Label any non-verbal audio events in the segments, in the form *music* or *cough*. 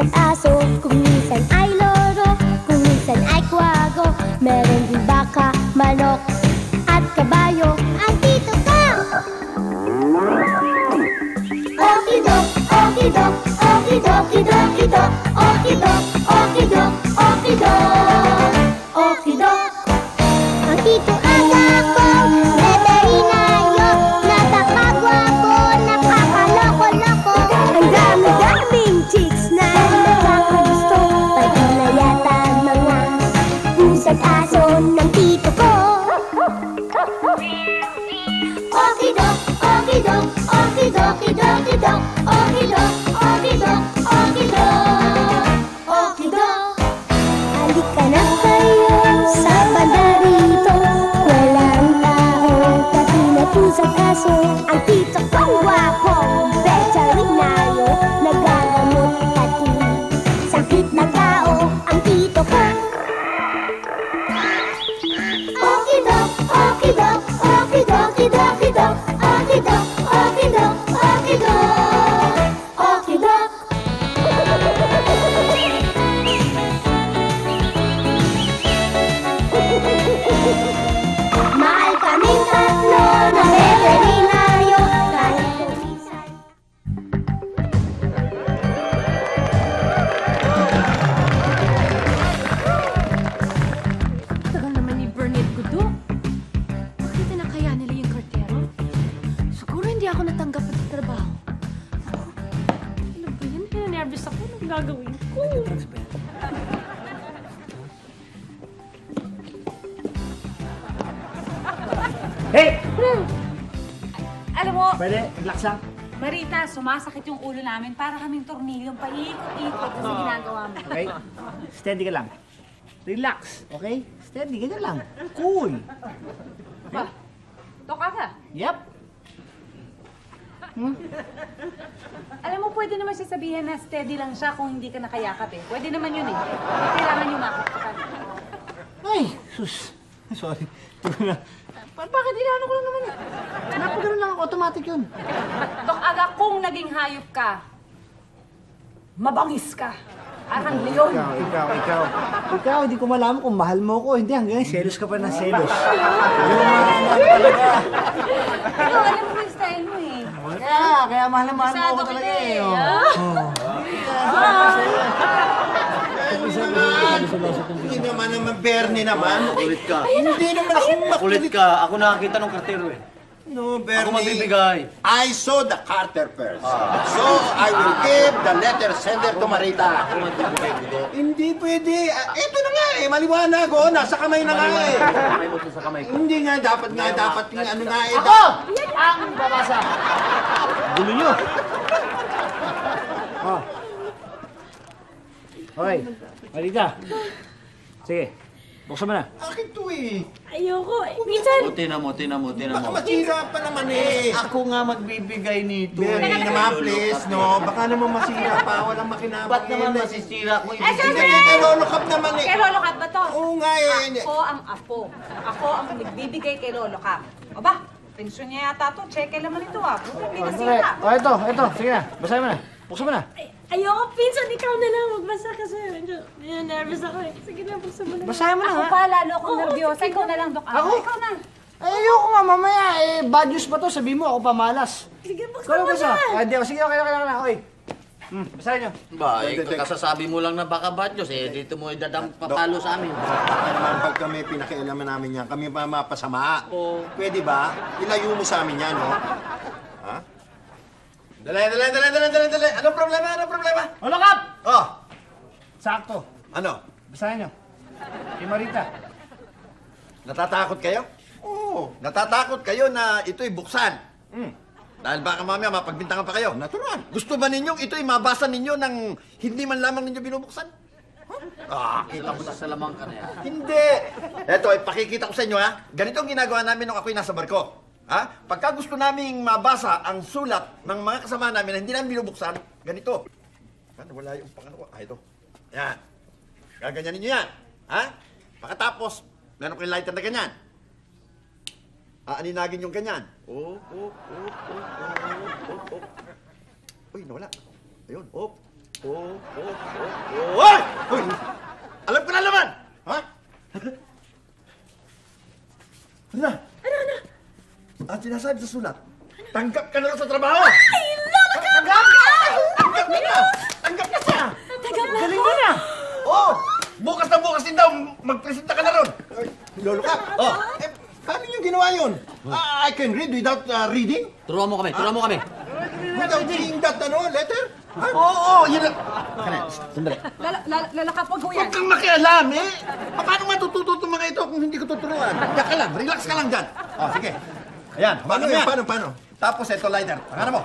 pusa't aso Kung minsan ay loro Kung minsan ay kwago Meron din baka, manok sumasakit yung ulo namin para kaming tornilyong paikot-ikot sa ginagawa mo. Okay? Steady ka lang. Relax, okay? Steady, ganyan lang. Cool. Ba, toka ka. Yep. Alam mo, pwede naman siya sabihin na steady lang siya kung hindi ka nakayakap eh. Pwede naman yun eh. Kailangan yung makakapan. Ay, sus. Sorry. Pa bakit inaano ko lang naman eh? Napagano lang ako, automatic yun. Dok Aga, kung naging hayop ka, mabangis ka. Parang leon. Ikaw, ikaw, ikaw. Ikaw, hindi ko malaman kung mahal mo ko. Hindi, hanggang selos ka pa ng selos. Talaga. Pero alam mo yung style mo eh. Kaya, kaya mahal na mahal mo Masyado ako talaga kita eh. eh, Oh. ah. *laughs* Hindi naman naman, Bernie naman. Kulit ka. Hindi naman ako Kulit makulit. ka. Ako nakakita ng kartero eh. No, Ako Bernie. magbibigay. I saw the Carter first. So, I will give the letter sender to Marita. Ako. Hindi pwede. Ah, Ito na nga eh, maliwanag oh. Nasa kamay na nga eh. Kamay mo sa kamay ko. Hindi nga, dapat nga, dapat nga, ano nga eh. Ako! Ang babasa! Gulo nyo! Hoy, Marita. Sige, buksan mo na. Akin to eh. Ayoko. Minsan, O, tinan mo, tinan mo, tinan Baka mo. masira pa naman eh. Ako nga magbibigay nito. Bernie naman, please, no? Baka naman masira pa. Walang makinabang. Ba't naman eh. masisira kung Ay, ibibigay? kay Lolo Cap naman eh. Kay Lolo Cap ba to? Oo nga eh. Ako ang apo. Ako ang nagbibigay kay Lolo Cap. O ba? Pensyon niya yata to. Check naman ito ah. Buti hindi nasira. oh, ito, ito. Sige na, basahin mo na. Buksan mo na. Ayoko. Pinsan, ikaw na lang magbasa kasi medyo, medyo nervous ako eh. Sige na, buksan mo na. Basahin mo na, Ako ha? pa, lalo akong nervyosa. Ikaw na lang, Dok. Ako? Ako? Ikaw na. Ay, ayoko nga, mamaya. Eh, bad news pa to. Sabihin mo, ako pamalas. Sige, buksan mo na basa. na. Ah, Hindi, oh, sige, okay, okay, okay, okay. Oy. Hmm, basahin nyo. Ba, eh, kasasabi mo lang na baka bad news eh. Dito mo idadam papalo sa amin. Baka naman pag kami pinakialaman namin yan, kami pa mapasama. Oo. Pwede ba? Ilayo mo sa amin yan, no? Ha? Dali, dali, dali, dali, dali, dali. Anong problema? Anong problema? Ano, Kap? Oh, Sakto. ano? Basahin nyo. Kay Marita. Natatakot kayo? Oo. Natatakot kayo na ito'y buksan? Hmm. Dahil baka mamaya mapagbintangan pa kayo. Natural. Gusto ba ninyong ito'y mabasa ninyo ng hindi man lamang ninyo binubuksan? Huh? Ah, kita mo Sa salamang ka na yan. Hindi! Eto, ipakikita ko sa inyo ha. Ganito ang ginagawa namin nung ako'y nasa barko. Ha? Pagka gusto naming mabasa ang sulat ng mga kasama namin na hindi namin binubuksan, ganito. Ano, wala yung pangano. Ah, ito. Yan. Gaganyanin nyo yan. Ha? Pagkatapos, meron kayong lighter na ganyan. Aaninagin yung ganyan. Oh, oh, oh, oh, oh, oh, oh. Uy, nawala. Ayun, oh. Oh, oh, oh, oh. Hoy! Hoy! Alam ko na naman! Ha? Ano na? At sinasabi sa sulat, tanggap ka na lang sa trabaho! Ay, lolo ka! Tanggap ka! Tanggap ka na! Tanggap ka na! Tanggap na Galing mo na! Oh! Bukas na bukas din daw, magpresenta ka na ron! Lolo ka? Oh! Eh, paano yung ginawa yun? Ah, I can read without uh, reading? Turuan mo kami, turuan mo kami. Without seeing that, ano, letter? Oo, oo, yun lang. Kana, sandali. Lala, lala, lala ka, wag ho yan. Huwag kang makialam, eh! Paano matututo itong mga ito kung hindi ko tuturuan? Diyan ka lang, relax ka lang dyan. Oh, sige. Ayan, Paano yan? Paano, paano? Tapos ito, lighter. Pakana mo.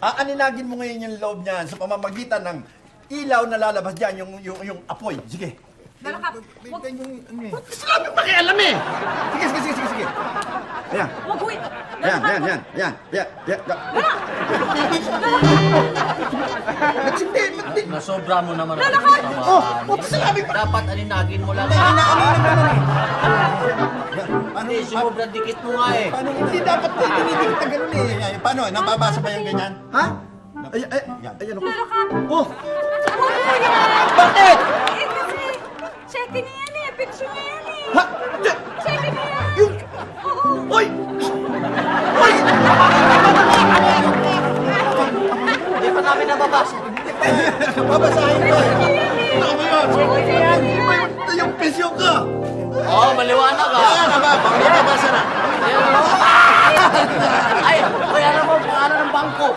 Aaninagin mo ngayon yung loob niyan sa pamamagitan ng ilaw na lalabas dyan, yung, yung, yung apoy. Sige. Lala ka, May wag, ganyang, ano eh. Sabi makialam eh! Sige, sige, sige, sige, sige. Ayan. wag ho yan. Ayan, ayan, ayan, ayan, ayan, ayan. Nagsindi, nagsindi. Nasobra mo naman. Oh, oh, sinabi ko. Dapat aninagin mo lang. Paano, Hindi, sumobra dikit mo nga eh. paano, hindi dapat eh, dinidikit na gano'n eh. Ay, Paano, nababasa ba yung ganyan? Ha? Ay, ay, ayan ako. Oh, Bakit? Eh, cheque niya yan eh. Picture niya yan eh. ha? Cheque niya yan. Yung, Oo. oy! Oy! Hindi pa namin nababasa. Babasahin ko eh. Tama yun! Iba yung, yung pensyon ko! Oo, oh, maliwanag Ah, ah. naba, baka nababasa na. Ay, kaya naman pangalan ng bangko.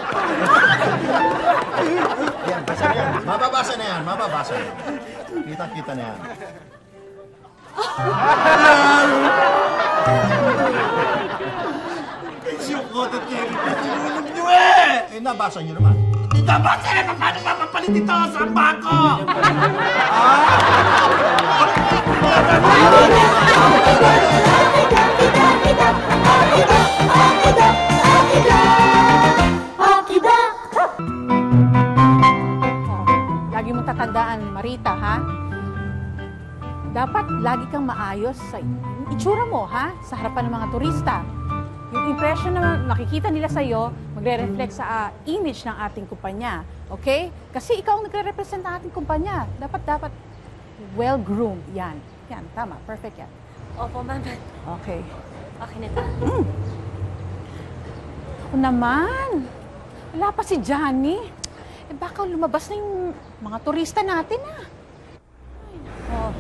Yan, basa na yan. Mababasa na yan, mababasa na yan. Kita-kita na yan. Pensyon ko, tutiri. Tulog nyo eh! Eh, nabasa nyo naman. Dapat eh! Paano mapapalit ito sa bangko? Lagi mo tatandaan, Marita, ha? Dapat lagi kang maayos sa itsura mo, ha? Sa harapan ng mga turista. Yung impression na makikita nila sa'yo, magre-reflect sa ah, image ng ating kumpanya. Okay? Kasi ikaw ang nagre-represent ng ating kumpanya. Dapat, dapat well-groomed. Yan. Yan, tama. Perfect yan. Opo, ma'am. Okay. Okay na to. Ako naman. Wala pa si Johnny. Eh baka lumabas na yung mga turista natin ah. Ay, nako.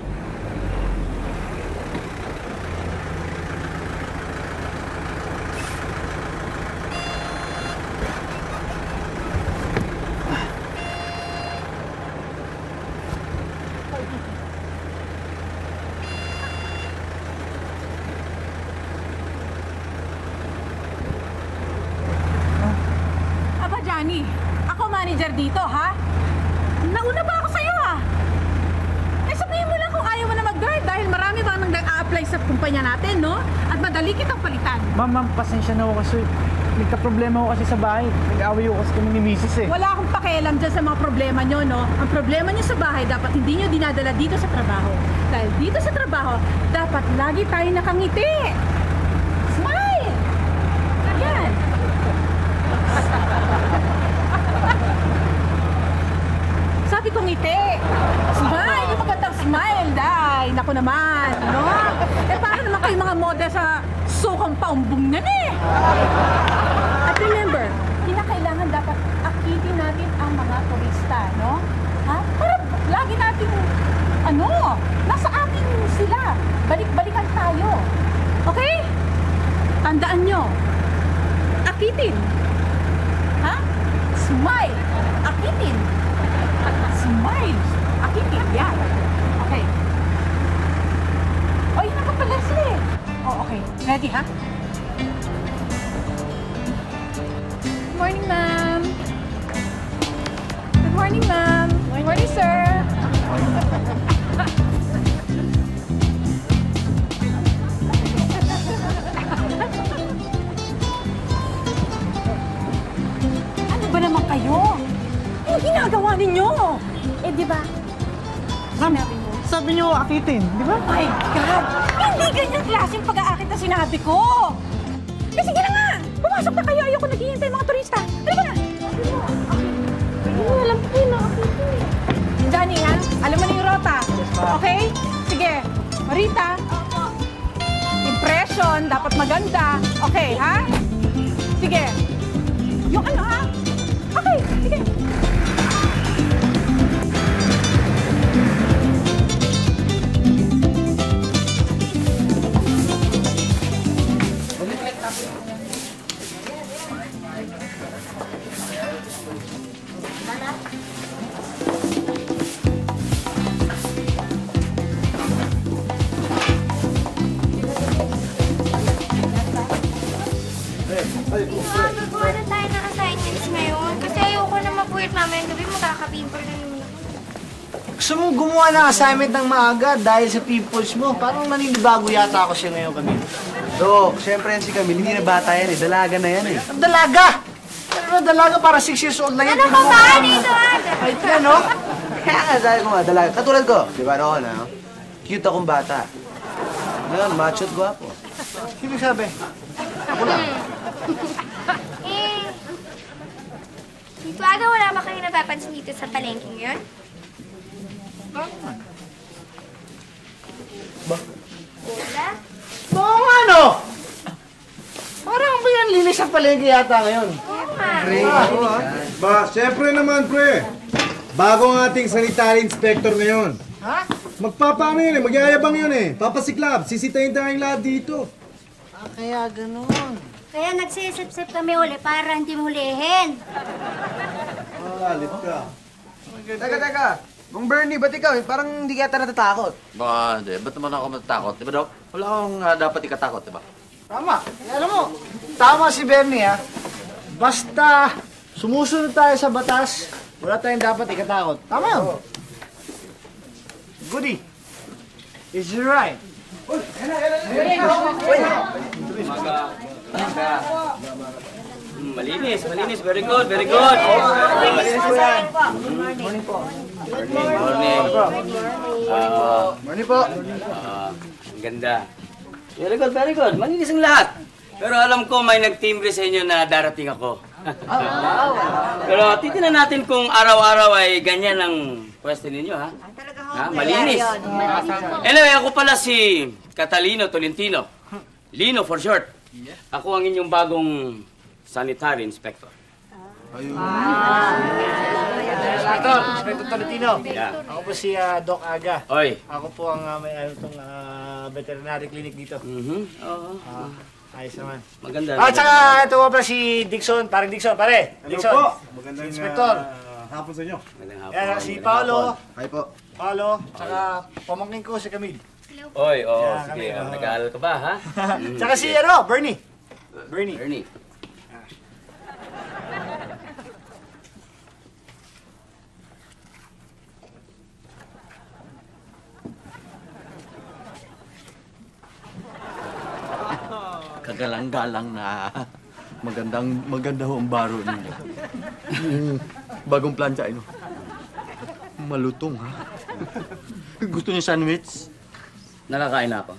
Aba, Johnny, ako manager dito, ha? Nauna ba ako sa'yo, ha? Eh, sabihin mo lang kung ayaw mo na mag-guard dahil marami ba nang nag-a-apply sa kumpanya natin, no? At madali kitang palitan. Ma'am, ma'am, pasensya na ako kasi nagka-problema ako kasi sa bahay. Nag-away ako kasi kami ni Mrs. eh. Wala akong pakialam dyan sa mga problema nyo, no? Ang problema nyo sa bahay, dapat hindi nyo dinadala dito sa trabaho. Dahil dito sa trabaho, dapat lagi tayo nakangiti. Smile! Ayan. Sabi ko ngiti. Smile! Yung magandang smile, dai. Naku naman, no? Eh, paano naman kayo mga model sa sukang paumbong na eh? At remember, kinakailangan dapat akitin natin ang mga turista, no? Ha? Para lagi natin, ano, nasa atin sila. Balik-balikan tayo. Okay? Tandaan nyo. Akitin. Ha? Smile. Akitin. Smile. Akitin. Yan. Okay. O, yun ang pala sila eh. Oh, okay. Ready, ha? Good morning, ma'am. Good morning, ma'am. Good morning, sir. ano ba naman kayo? Ano ginagawa ninyo? Eh, di ba? Sabi niyo akitin, di ba? My God! Hindi ganyan klaseng pag-aakit na sinabi ko! Eh, sige na nga! Pumasok na kayo! Ayoko naghihintay mga turista! Halika na! alam ko nakakita eh. Johnny, ha? Alam mo na yung rota. Okay? Sige. Marita. Impression, dapat maganda. Okay, ha? Sige. Yung ano, ha? Okay, sige. Mapuwit mamayang gabi magkaka-pimple na naman ako. Gusto mo gumawa ng assignment ng maaga dahil sa pimples mo. Parang naninibago yata ako siya ngayon kami. Dok, siyempre yan si Camille. Hindi na bata yan eh. Dalaga na yan eh. Ang dalaga! Pero dalaga para 6 years old na yan. Ano ka ba? Dito ata. Ay, ano? Kaya nga, sabi ko nga, dalaga. Katulad ko. Di ba noon, ano? Cute akong bata. Ngayon, macho at gwapo. Sino sabi? Eh, Tito Aga, wala ba kayo napapansin dito sa palengke ngayon? Wala? Oo nga, no? Parang ba yan linis ang palengke yata ngayon? Oo nga. Ba, siyempre naman, pre. Bago ang ating sanitary inspector ngayon. Ha? Magpapaano yun eh, magyayabang yun eh. Papasiklab, sisitayin tayong lahat dito. Ah, kaya ganun. Kaya nagsisip-sip kami uli para hindi hulihin. Ah, lit ka. Teka, teka. Kung Bernie, ba't ikaw? Parang hindi ka yata natatakot. Ba, hindi. Ba't naman ako matatakot? Di ba, Dok? Wala akong ah, dapat ikatakot, di ba? Tama. Alam mo, tama si Bernie, ha? Basta sumusunod tayo sa batas, wala tayong dapat ikatakot. Tama yun. Goody. Is you right? Malinis, malinis. Very good, very good. Morning. Morning po. Ang ganda. Very good, very good. Malinis ang lahat. Pero alam ko may nagtimbre sa inyo na darating ako. *laughs* Pero titinan natin kung araw-araw ay ganyan ang pwesto ninyo, ha? Ha? Malinis. Anyway, ako pala si Catalino Tolentino. Lino for short. Ako ang inyong bagong sanitary inspector. Inspector, Inspector Tolentino. Yeah. Ako po si ah, Doc Aga. Oy. Ako po ang ah, may ano tong ah, veterinary clinic dito. Mhm. Oo. Ah, ayos naman. Maganda. Ah, tsaka ito po pala si Dixon, parang Dixon, pare. Hello Dixon. po. Magandang Inspector. ah, hapon sa inyo. Magandang hapon. Yan, si Magandang Paolo. hapon. Hi po. Paolo, tsaka pamangkin ko si Camille. Oy, oo, Yeah, sige. kami, ah, oo. Nag-aaral ka ba, ha? Mm, *laughs* Tsaka si sige. ano, Bernie. Bernie. Ernie. Kagalang-galang na magandang maganda ho ang baro ninyo. Yung *laughs* bagong plancha, ano? Malutong, ha? Gusto niyo sandwich? Nakakain na ako.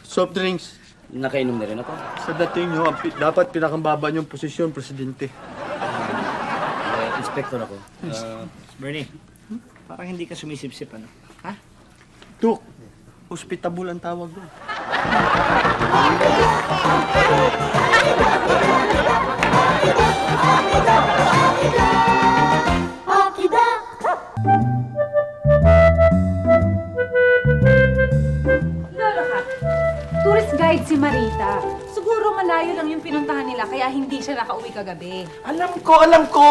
Soft drinks? Nakainom na rin ako. Sa dating nyo, ang pi- dapat pinakambaba niyong posisyon, Presidente. Eh, inspector ako. Uh, Bernie, parang hindi ka sumisip-sip, ano? Ha? Duk, hospitable ang tawag doon. Tourist guide si Marita. Siguro malayo lang yung pinuntahan nila kaya hindi siya nakauwi kagabi. Alam ko, alam ko.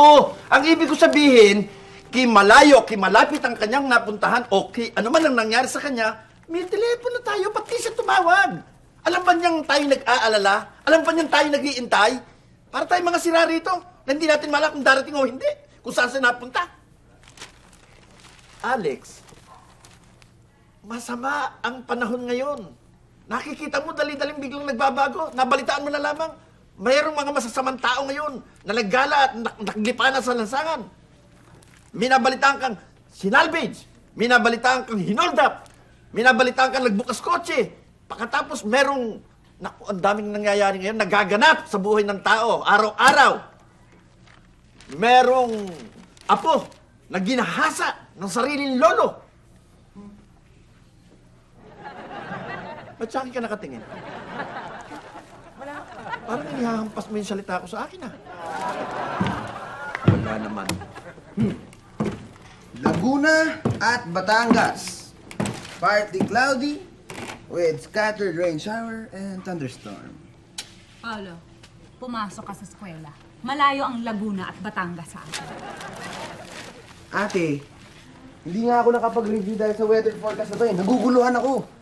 Ang ibig ko sabihin, ki malayo, ki malapit ang kanyang napuntahan, o ki ano man ang nangyari sa kanya, may telepono tayo, ba't di siya tumawag? Alam ba niyang tayo nag-aalala? Alam ba niyang tayo nag-iintay? Para tayo mga sira rito, na hindi natin malak kung darating o hindi, kung saan siya napunta. Alex, masama ang panahon ngayon. Nakikita mo dali-daling biglang nagbabago. Nabalitaan mo na lamang. Mayroong mga masasamang tao ngayon na naggala at nak- naglipa na sa lansangan. Minabalitaan kang sinalvage. Minabalitaan kang hinoldap. Minabalitaan kang nagbukas kotse. Pagkatapos merong, naku, ang daming nangyayari ngayon, nagaganap sa buhay ng tao, araw-araw. Merong apo na ginahasa ng sariling lolo. Ba't sa akin ka nakatingin? Parang inihahampas mo yung salita ko sa akin, ah. Wala naman. Laguna at Batangas. Partly cloudy with scattered rain shower and thunderstorm. Paolo, pumasok ka sa eskwela. Malayo ang Laguna at Batangas sa atin. Ate, hindi nga ako nakapag-review dahil sa weather forecast na to eh. Naguguluhan ako.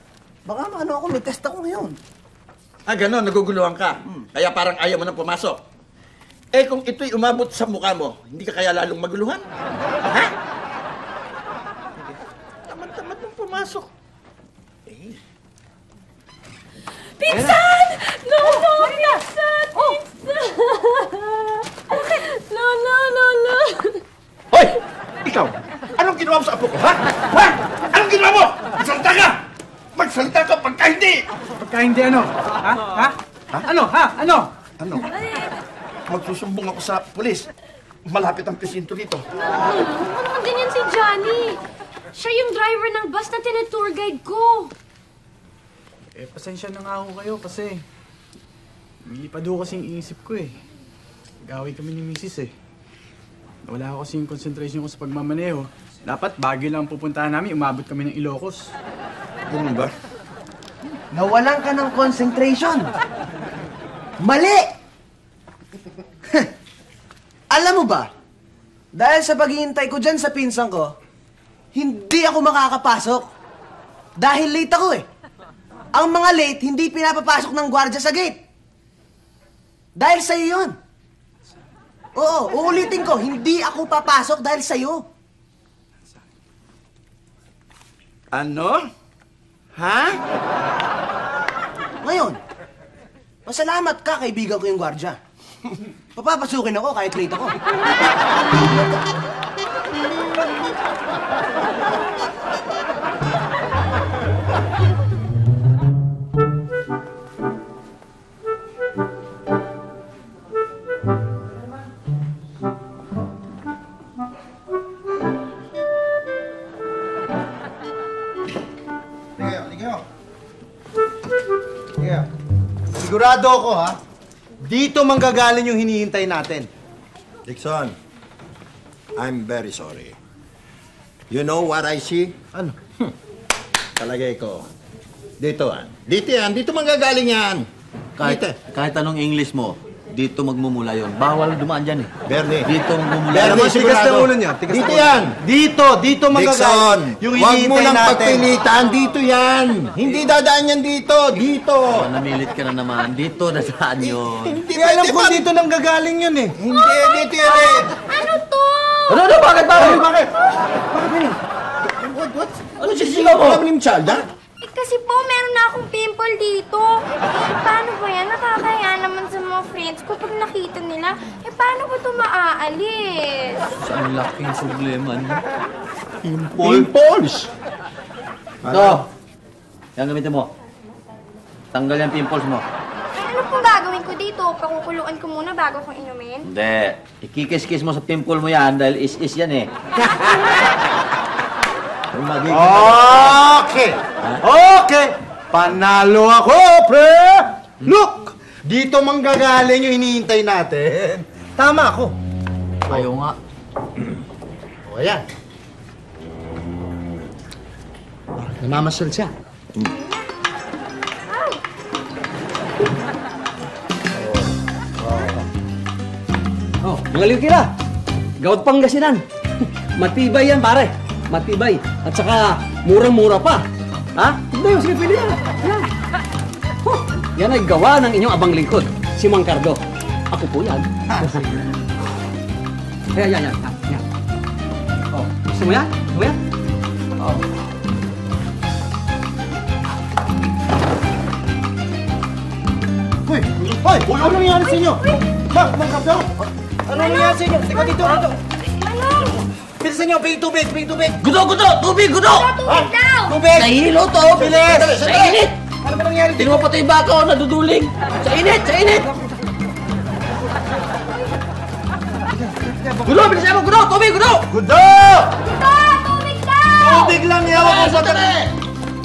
Baka maano ako, may test ako ngayon. Ah, gano'n, naguguluhan ka. Kaya parang ayaw mo na pumasok. Eh, kung ito'y umabot sa mukha mo, hindi ka kaya lalong maguluhan? Ha? Tamad-tamad mong pumasok. Pinsan! No, no, pinsan! Pinsan! No, no, no, no! Hoy! Ikaw! Anong ginawa mo sa apo ko, ha? Ha? Anong ginawa mo? Magsalita ka! Magsalita ka pagka hindi! Pagka hindi ano? Ha? Ha? Ano? Ha? Ano? Ano? Magsusumbong ako sa pulis. Malapit ang presinto rito. Ano naman ganyan si Johnny? Siya yung driver ng bus na tinatour guide ko. Eh, pasensya na nga ako kayo kasi lumilipad ho kasing iisip ko eh. Nag-away kami ni Mrs. eh. Wala ako kasing concentration ko sa pagmamaneho. Dapat Baguio lang ang pupuntahan namin, umabot kami ng Ilocos. Ganun ba? Nawalan ka ng concentration. Mali! *laughs* Alam mo ba, dahil sa paghihintay ko dyan sa pinsan ko, hindi ako makakapasok. Dahil late ako eh. Ang mga late, hindi pinapapasok ng gwardya sa gate. Dahil sa'yo yun. Oo, uulitin ko, hindi ako papasok dahil sa'yo. Ano? Ha? Ngayon, masalamat ka, kaibigan ko yung gwardya. Papapasukin ako kahit late ako. Sigurado ako ha, dito manggagaling yung hinihintay natin. Dixon, I'm very sorry. You know what I see? Ano? Talagay ko. Dito ah. Dito yan. Dito manggagaling yan. Kahit, Dito. kahit anong English mo, dito magmumula yon. Bawal dumaan dyan eh. Bernie. Dito magmumula. Bernie, Naman, tigas ng ulo niya, tigas Dito yan. Dito, dito Dixon, manggagaling yung wag mo natin. pagpilitan. Dito yan. Hindi dadaan yan dito. Dito. Oh, namilit ka na naman. Dito na saan yun. Hindi Di alam ko dito nang gagaling yun eh. Hindi, dito yan eh. Ano to? Ano, ano, bakit, bakit? Bakit? What, what? Ano sisigaw mo? Alam ni? Eh, kasi po, meron na akong pimple dito. Eh, paano ba yan? Nakakaya naman sa mga friends ko pag nakita nila. Eh, paano ba ito maaalis? Ang laking problema niyo. Pimples. Ito. Yan gamitin mo. Tanggal yung pimples mo. Eh, ano pong gagawin ko dito? Pakukuluan ko muna bago kong inumin? Hindi. Ikikis-kis mo sa pimple mo yan dahil is-is yan eh. *laughs* Magiging... Okay. Okay. Panalo ako, pre! Look! Dito manggagaling yung hinihintay natin. Tama ako. Ayaw nga. O, ayan. Namamasal siya. Oh, mga kira. Gawad Pangasinan. *laughs* Matibay yan, pare. Matibay. At saka, murang-mura pa. Ha? Hindi, sige, pili yan. Yan. Oh, yan ay gawa ng inyong abang lingkod, si Mang Cardo. Ako po yan. Ayan, yan, yan. yan, yan. Oh, gusto mo yan? Gusto mo yan? Oh. Hoy! Hoy! Ano nangyari sa inyo? Ma, mga kapyo! Ano nangyari sa inyo? Teka dito, dito! Bilisan nyo, ping tubig, ping tubig! Gudo, gudo! Tubig, gudo! Tubig daw! Tubig! Nahihilo to! Bilis! Sa init! Ano ba nangyari Tingnan mo pati yung baka ko, naduduling! Sa init! Sa init! Gudo, bilisan mo! Gudo! Tubig! Gudo! Gudo! Tito, tubig daw! Tubig lang yawa ko sa tabi!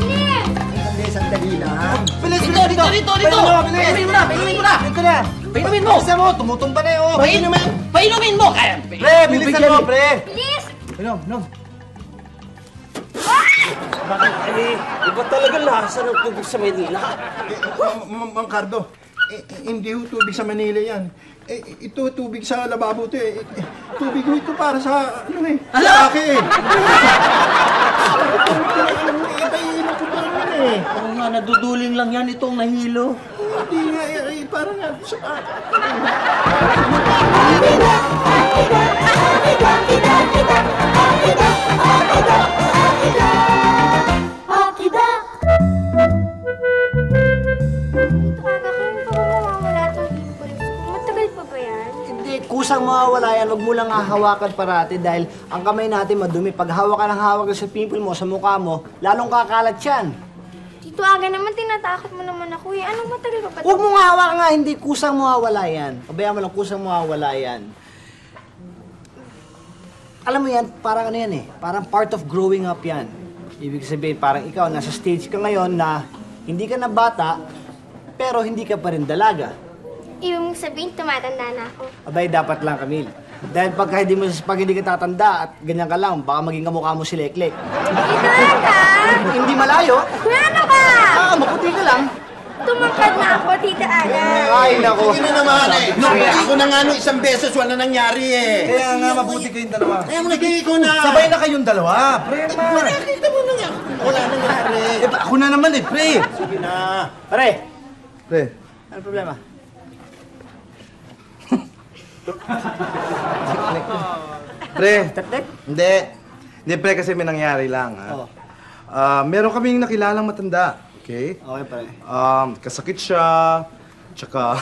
Bilis! Sandali, sandali lang. Bilis, bilis, dito, dito, dito! Painumin mo na, painumin mo na! Ito na. Painumin mo! Bilisan mo, tumutumba na yun. Painumin! Painumin mo! Pre, bilisan mo, pre. Bilis! Inom, inom. Eh, iba talaga lasa ng tubig sa Maynila. Mang Cardo, eh, eh, hindi ho tubig sa Manila yan. Eh, ito tubig sa lababo to eh. Eh, Tubig ho ito para sa, ano eh, sa akin. Eh. Oo nga, naduduling lang yan itong nahilo. Hindi nga eh, eh, parang nga sa Tito, kusang mawawala yan. Huwag mo lang hahawakan parati dahil ang kamay natin madumi. Pag hawak ka ng hawak sa pimple mo, sa mukha mo, lalong kakalat yan. Tito, aga naman tinatakot mo naman ako eh. Anong matagal pa ba? Huwag mo nga hawakan nga, hindi kusang mawawala yan. Pabayaan mo lang, kusang mawawala yan. Alam mo yan, parang ano yan eh, parang part of growing up yan. Ibig sabihin, parang ikaw, nasa stage ka ngayon na hindi ka na bata, pero hindi ka pa rin dalaga. Ibig mong sabihin, tumatanda na ako. Abay, dapat lang, Camille. Dahil pag hindi, mo, pag hindi ka tatanda at ganyan ka lang, baka maging kamukha mo si Leklek. Tito, aga! hindi malayo. Ano ka? Ah, maputi ka lang. Tumangkad na ako, Tita Aga. Ay, nako. Sige na naman eh. No, ako na nga nung isang beses, wala nangyari eh. Kaya nga, mabuti kayong dalawa. Kaya mo naging ko na. Sabay na kayong dalawa, pre. Nakita mo na nga. Wala nangyari. Eh, ako na naman eh, pre. Sige na. Pare, Pre, ano problema? Pre, Tatlek? hindi. Hindi, pre, kasi may nangyari lang, ha? Oo. Ah, meron kaming nakilalang matanda, okay? Okay, pare. Um, kasakit siya, tsaka...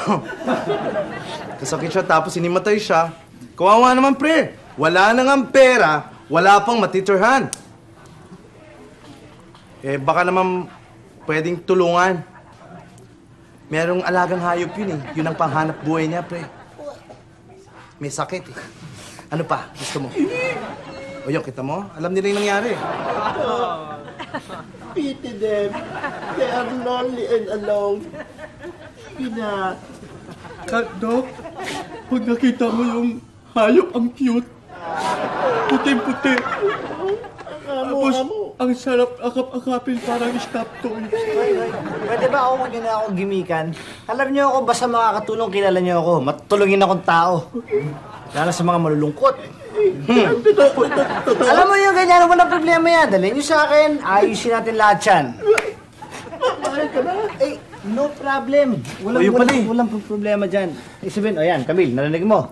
*laughs* kasakit siya, tapos inimatay siya. Kawawa naman, pre. Wala na nga pera, wala pang matitirhan. Eh, baka naman pwedeng tulungan. Merong alagang hayop yun eh. Yun ang panghanap buhay niya, pre. May sakit eh. Ano pa? Gusto mo? *laughs* O yun, kita mo? Alam nila yung nangyari. *laughs* pity them. They are lonely and alone. Pina. Dok, pag nakita mo yung hayop, ang cute. Puting-puti. Tapos, ang sarap akap-akapin parang stop toy. Pwede ba ako na ako gimikan? Alam niyo ako, basta makakatulong, kilala niyo ako. Matulungin akong tao. Lalo sa mga malulungkot. Hmm. Alam mo yung ganyan, walang problema yan. Dalhin niyo sa akin, ayusin natin lahat yan. Eh, no problem. Walang, O, yun pala walang, eh. walang problema dyan. Isipin, o yan, Camille, narinig mo.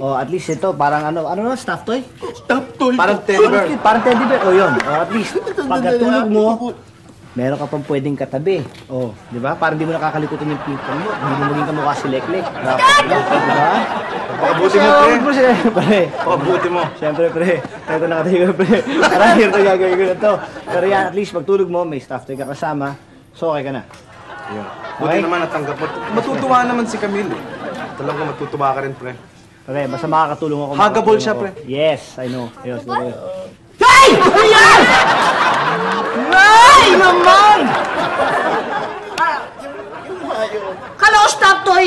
O, at least ito, parang ano, ano na, staff toy? Stop toy. Parang teddy bear. Parang teddy bear. O, yun. O, at least, pagkatulog mo, meron ka pang pwedeng katabi. O, di ba? Parang di mo nakakalikutan yung pingpong mo. Hindi mo maging kamukha si Leklek. Di ba? Pakabuti mo, pre. mo siya, pre. Pakabuti mo. Siyempre, pre. Ito nakatayo ko, pre. Parang ito gagawin ko na to. Pero yan, at least, pagtulog mo, may staff ka kasama. So, okay ka na. Yun. Buti Okay. naman natanggap mo. Matutuwa naman si Camille. eh. Talagang matutuwa ka rin, pre. Okay, basta makakatulong ako. Huggable siya, pre. Yes, I know. Yes. Hey! Ano yan? Ay, naman! Kala ko stop toy!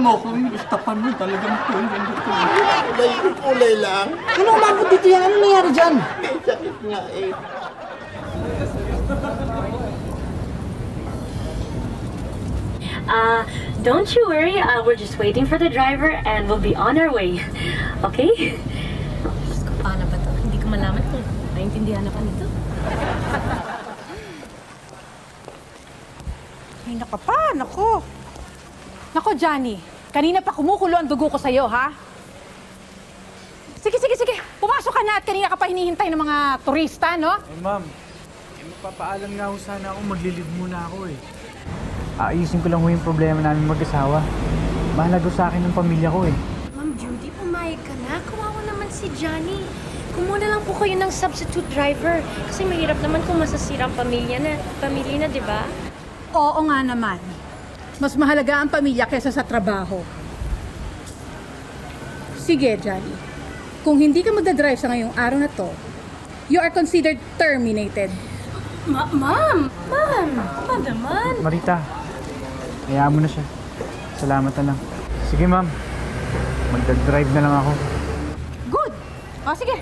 Tingnan mo kung istapan mo talagang toy. Kulay, kulay lang. Ano umabot dito yan? Ano nangyari dyan? Eh, sakit nga eh. Uh, don't you worry. Uh, we're just waiting for the driver and we'll be on our way. Okay? Diyos ko, paano ba to? Hindi ko malaman kung naintindihan ako nito. Ay, naka pa, nako. Nako, Johnny. Kanina pa kumukulo ang dugo ko sa'yo, ha? Sige, sige, sige. Pumasok ka na at kanina ka pa hinihintay ng mga turista, no? Eh, ma'am, eh, magpapaalam nga ho sana ako, maglilive muna ako eh. Aayusin ko lang ho yung problema namin mag-asawa. Mahalaga sa akin ng pamilya ko eh. Ma'am Judy, pumayag ka na. Kawawa naman si Johnny. Kumuha na lang po kayo ng substitute driver. Kasi mahirap naman kung masasira ang pamilya na, pamilya na, di ba? Oo nga naman. Mas mahalaga ang pamilya kaysa sa trabaho. Sige, Johnny. Kung hindi ka magdadrive sa ngayong araw na to, you are considered terminated. Ma ma'am! Ma'am! Ma naman! Marita, hayaan mo na siya. Salamat na lang. Sige, ma'am. Magdadrive na lang ako. Good! O sige,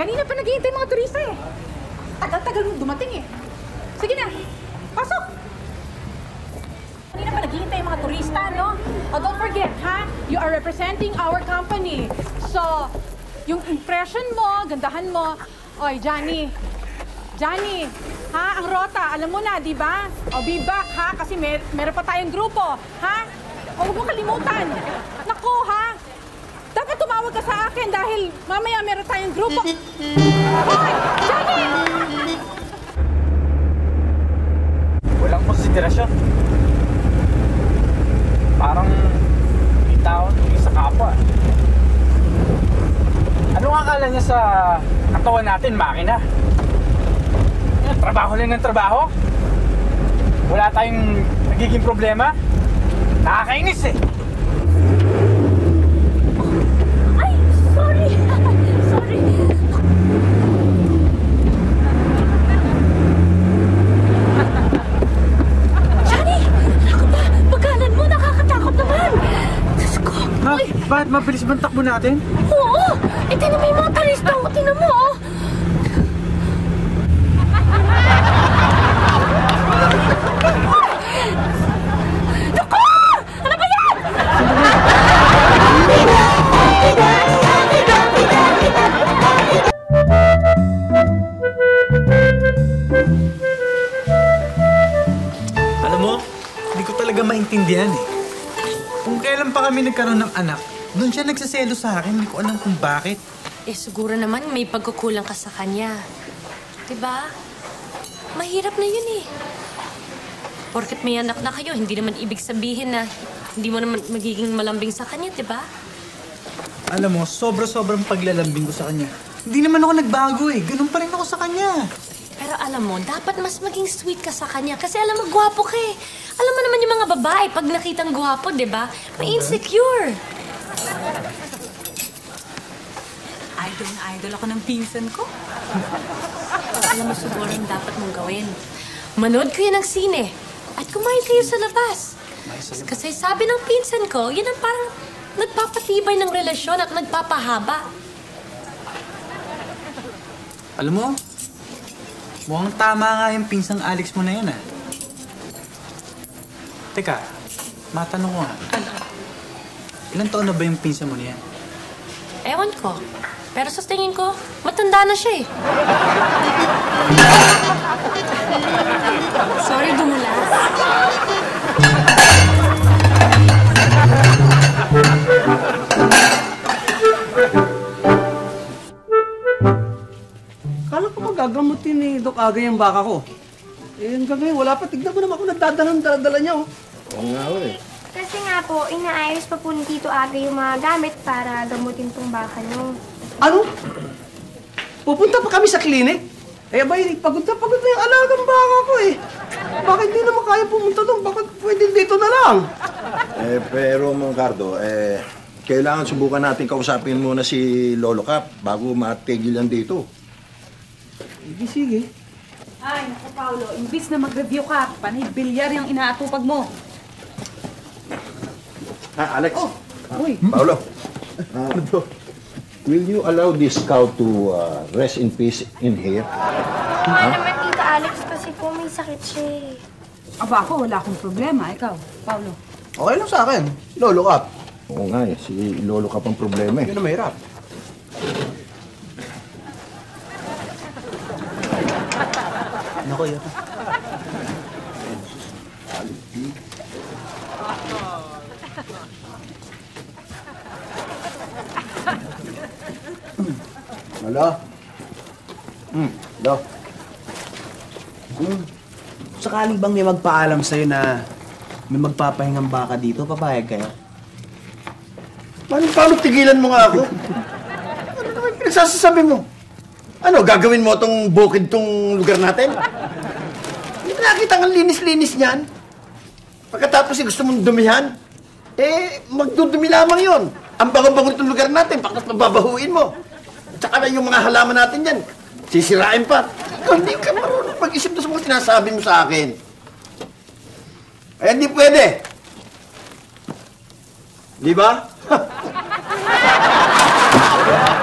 kanina pa naghihintay mga turista eh. Tagal-tagal mo dumating eh. Sige na, pasok! Kanina pa naghihintay yung mga turista, no? Oh, don't forget, ha? You are representing our company. So, yung impression mo, gandahan mo. Oy, Johnny. Johnny, ha? Ang rota, alam mo na, di ba? O, be back, ha? Kasi mer meron pa tayong grupo, ha? O, huwag mo kalimutan. Naku, ha? Dapat tumawag ka sa akin dahil mamaya meron tayong grupo. *laughs* Hoy! Johnny! Walang konsiderasyon. Parang tao tingin sa kapwa. Ano ang akala niya sa katawan natin, makina? Eh, trabaho lang ng trabaho. Wala tayong nagiging problema. Nakakainis eh. Ay! Sorry! Sorry! Johnny! Ako ba? Bagalan mo! Nakakatakot naman! Diyos ko! Ha? Bakit mabilis bang takbo natin? Oo! Eh, tinan mo yung mga turista! oh. Tinan mo, oh! Ano? Alam mo, hindi ko talaga maintindihan eh. Kung kailan pa kami nagkaroon ng anak, doon siya nagsaselo sa akin. Hindi ko alam kung bakit. Eh, siguro naman may pagkukulang ka sa kanya. Diba? Mahirap na yun eh. Porket may anak na kayo, hindi naman ibig sabihin na hindi mo naman magiging malambing sa kanya, diba? Alam mo, sobra-sobrang paglalambing ko sa kanya. Hindi naman ako nagbago eh. Ganun pa rin ako sa kanya. Pero alam mo, dapat mas maging sweet ka sa kanya kasi alam mo, gwapo ka eh. Alam mo naman yung mga babae, pag nakitang gwapo, di ba? May insecure. Idol na idol ako ng pinsan ko. *laughs* alam mo siguro ang dapat mong gawin. Manood kayo ng sine at kumain kayo sa labas. Kasi sabi ng pinsan ko, yun ang parang nagpapatibay ng relasyon at nagpapahaba. Alam mo, mukhang tama nga yung pinsang Alex mo na yan ah. Teka, matanong ko nga. Ilan taon na ba yung pinsan mo na yan? Ewan ko. Pero sa tingin ko, matanda na siya eh. *laughs* Sorry, dumulas. Kala ko magagamutin ni Doc Aga yung baka ko. Eh, hanggang ngayon, wala pa. Tignan mo naman ako nagdadalang dala niya, oh. Oo nga, eh. Kasi nga po, inaayos pa po ni Tito Aga yung mga gamit para gamutin tong baka niyo. Ano? Pupunta pa kami sa klinik? Eh, abay, pagod na pagod na yung alagang baka ko, eh. Bakit di naman kaya pumunta doon? Bakit pwede dito na lang? Eh, pero, Mang Cardo, eh, kailangan subukan natin kausapin muna si Lolo Cap bago matigil yan dito. Sige, sige. Ay, naku, Paolo. Imbis na mag-review ka, panay bilyar yung inaatupag mo. Ah, Alex. Uy. Paolo. ano to? Will you allow this cow to uh, rest in peace in here? Kaya naman Tito Alex kasi po may sakit siya eh. Aba ako, wala akong problema. Ikaw, Paolo. Okay lang sa akin. Lolo Cap. Oo nga eh. Si Lolo Cap ang problema eh. Yun ang mahirap. Nako, yun. Lolo. Hmm, Lolo. Hmm. Sakaling bang may magpaalam sa'yo na may magpapahingang baka dito, papayag kayo? Paano, paano tigilan mo nga ako? ano naman pinagsasasabi mo? Ano, gagawin mo tong bukid tong lugar natin? Hindi nakita ang linis-linis niyan? Pagkatapos eh, gusto mong dumihan, eh, magdudumi lamang yon. Ang bango-bango nitong lugar natin, bakit pababahuin mo? Tsaka na yung mga halaman natin yan, sisirain pa. Hindi ka marunong mag-isip na sa mga sinasabi mo sa akin. Ay, hindi pwede. Di ba?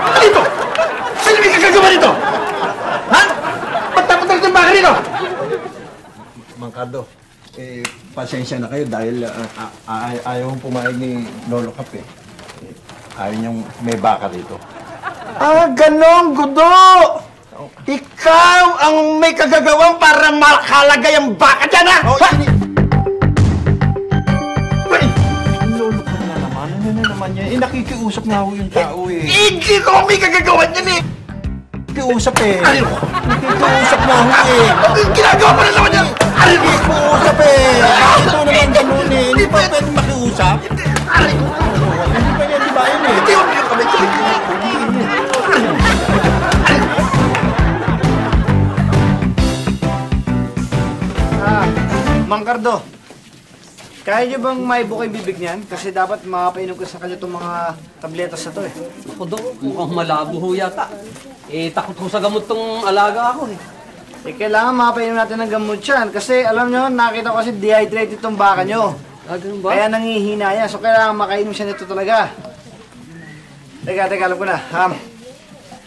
Ano *laughs* dito? Sino may kagagawa nito? Ha? Ba't tapos talaga yung baka rito? Mang eh, pasensya na kayo dahil ah, ah, ay- ayaw pumayag ni Lolo Cap eh. Eh, Ayaw niyang may baka rito. Ah, ganon, Gudo! Ikaw ang may kagagawang para makalagay ang baka dyan, ha? Oh, Ha? Lolo Cap na naman, ano na naman yan? Eh, nakikiusap nga ho yung tao eh. Hindi ko may kagagawa dyan, eh! Nakikiusap eh. Ano? Nakikiusap nga ho eh. Ginagawa mo na naman yan! Ano? Nakikiusap eh. Ito naman ganun eh. Hindi pa pwede makiusap. Aray ko! Hindi pa yan, di ba yun eh? Ah, Mang Cardo, kaya niyo bang maibo kay bibig niyan? Kasi dapat makapainom ko sa kanya itong mga tabletas na to eh. Ako daw, mukhang malabo ho yata. Eh, takot ko sa gamot tong alaga ako eh. Eh, kailangan makapainom natin ng gamot yan. Kasi alam niyo, nakita ko kasi dehydrated itong baka niyo. Ah, ganun ba? Kaya nangihina yan. So, kailangan makainom siya nito talaga. Teka, teka, alam ko na. Um,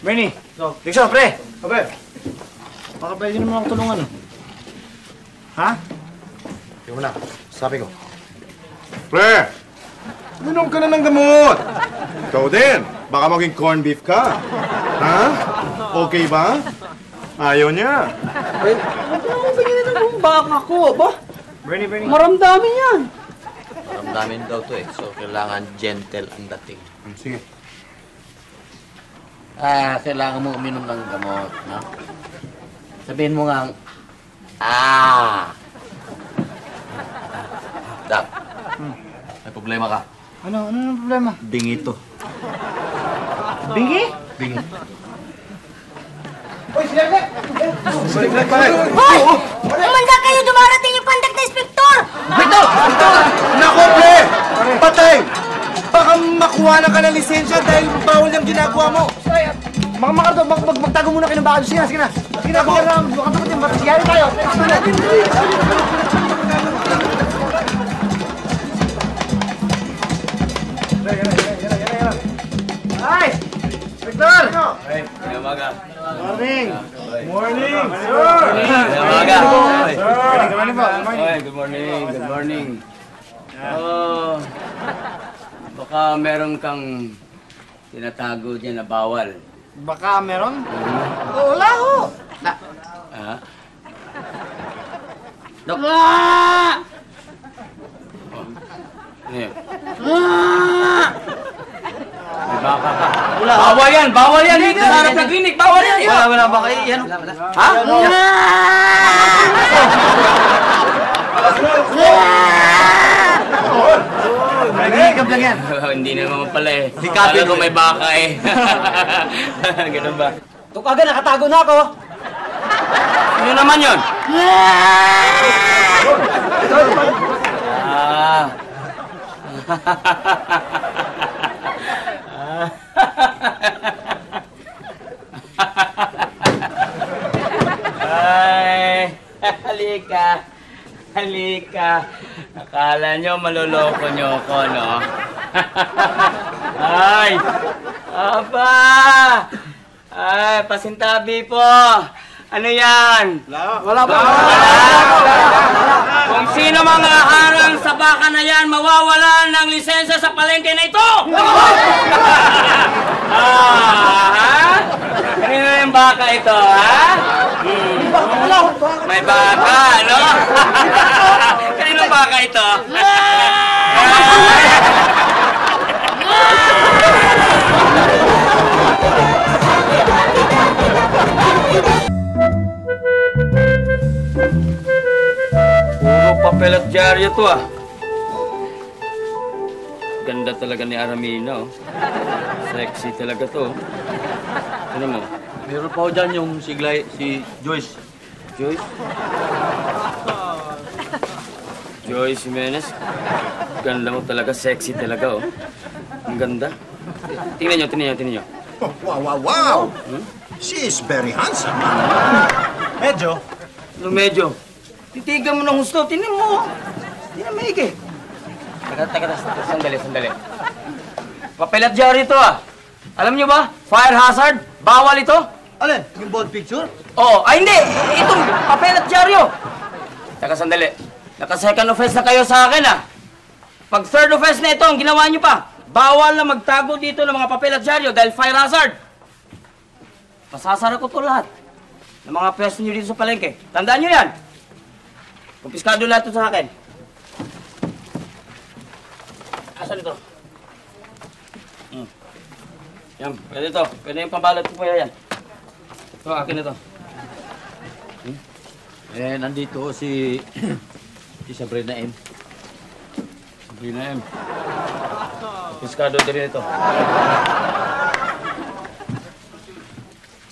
Bernie. So, Dixon, pre. Pre. Baka pwede naman ako tulungan, oh. Ha? Yung na, sabi ko. Pre! Minom ka na ng gamot! Ikaw din! Baka maging corned beef ka. Ha? Okay ba? Ayaw niya. Eh, huwag naman ganyan ang baka ko, ba? Bernie, Bernie. Maramdamin yan. Maramdamin daw to eh. So, kailangan gentle ang dating. Sige. Ah, kailangan mo uminom ng gamot, no? Sabihin mo nga, ah! Dap, may problema ka. Ano? Ano ang problema? Bingi to. Bingi? Bingi. Hoy! Umanda kayo! Dumarating yung pandak na inspektor! Ito! Ito! Nako, pre! Patay! Baka makuha na ka ng lisensya dahil bawal yung ginagawa mo. Mga mga karto, mag, mag, magtago muna kayo ng baka. Sige na, sige na. Sige na, sige na. Baka tapos yung baka. Sige tayo. Ay! Victor! Umaga. Morning! Morning! Good morning po. Good morning. Oy, good morning. Good morning. Oh, baka meron kang tinatago dyan na bawal. Baka meron? Wala ho! Na, Ah? Dok! Ah! Ano? Ah! Ka. Bawal yan! Bawal yan! Dito sa harap ng clinic! Bawal yan! Wala, wala baka. Yan. Ha? Nag-iikap lang yan. *laughs* Hindi naman pala eh. Kala ko may baka eh. *laughs* Ganun ba? Tukaga, nakatago na ako. Ano naman yun? Ah. *laughs* Ay, halika. Halika. Akala nyo maluloko nyo ako, no? *laughs* Ay! Aba! Ay, pasintabi po! Ano yan? Wala pa. Kung sino mga baka na yan, mawawalan ng lisensya sa palengke na ito! *laughs* ah, ha? Kanino yung baka ito, ha? Hmm. May baka, ano? *laughs* Kanino baka ito? Puro papel at dyaryo to ah. Ganda talaga ni Aramina oh. Sexy talaga to. Ano mo? Meron pa ho dyan yung si, Gly, si Joyce. Joyce? Joyce Jimenez. Ganda mo talaga, sexy talaga oh. Ang ganda. Tingnan nyo, tingnan nyo, tingnan nyo. Oh, wow, wow, wow! She is very handsome. *laughs* Medyo. Ano medyo? Titigan mo ng gusto, tingnan mo. Tingnan maigi. Teka, teka, teka, sandali, sandali. Papel at diary ito ah. Alam nyo ba? Fire hazard? Bawal ito? Alin? Yung bold picture? Oo. Ay, hindi! Itong papel at dyaryo! Teka, sandali. Naka-second offense na kayo sa akin ah. Pag third offense na ito, ang ginawa nyo pa, bawal na magtago dito ng mga papel at dyaryo dahil fire hazard. Masasara ko to lahat ng mga pwesto nyo dito sa palengke. Tandaan nyo yan. Kumpiskado lahat ito sa akin. Asan ito? Hmm. Yan, pwede ito. Pwede yung pambalot ko pa yan. Ito, akin ito. Eh, nandito si... *clears throat* si Sabrina M. Sabrina M. Kumpiskado din ito.